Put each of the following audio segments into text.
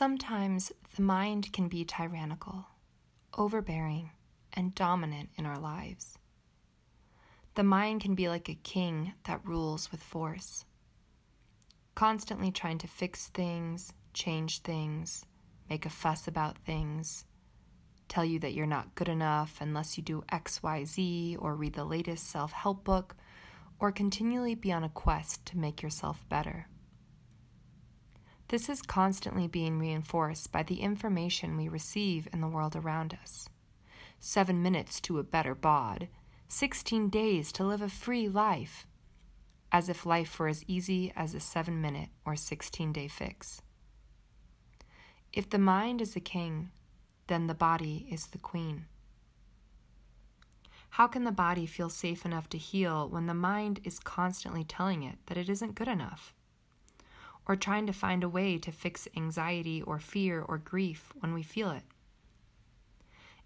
Sometimes the mind can be tyrannical, overbearing, and dominant in our lives. The mind can be like a king that rules with force, constantly trying to fix things, change things, make a fuss about things, tell you that you're not good enough unless you do XYZ or read the latest self help book, or continually be on a quest to make yourself better. This is constantly being reinforced by the information we receive in the world around us. Seven minutes to a better bod, 16 days to live a free life, as if life were as easy as a seven minute or 16 day fix. If the mind is the king, then the body is the queen. How can the body feel safe enough to heal when the mind is constantly telling it that it isn't good enough? Or trying to find a way to fix anxiety or fear or grief when we feel it.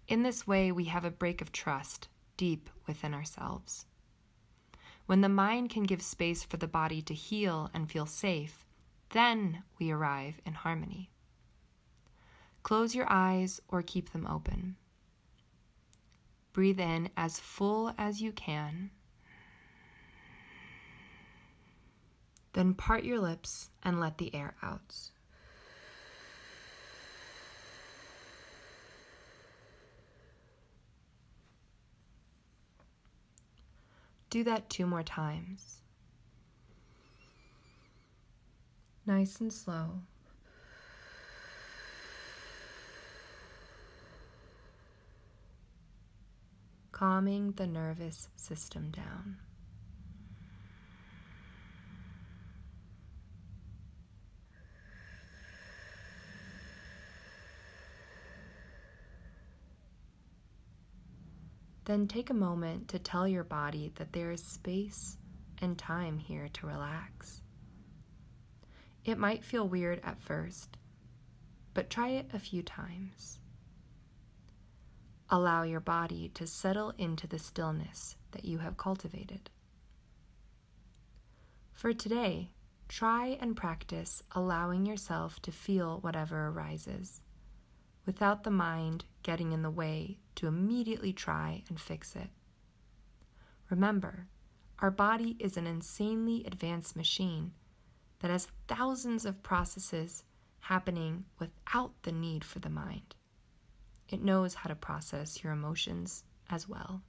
In this way, we have a break of trust deep within ourselves. When the mind can give space for the body to heal and feel safe, then we arrive in harmony. Close your eyes or keep them open. Breathe in as full as you can Then part your lips and let the air out. Do that two more times. Nice and slow. Calming the nervous system down. Then take a moment to tell your body that there is space and time here to relax. It might feel weird at first, but try it a few times. Allow your body to settle into the stillness that you have cultivated. For today, try and practice allowing yourself to feel whatever arises without the mind getting in the way to immediately try and fix it. Remember, our body is an insanely advanced machine that has thousands of processes happening without the need for the mind. It knows how to process your emotions as well.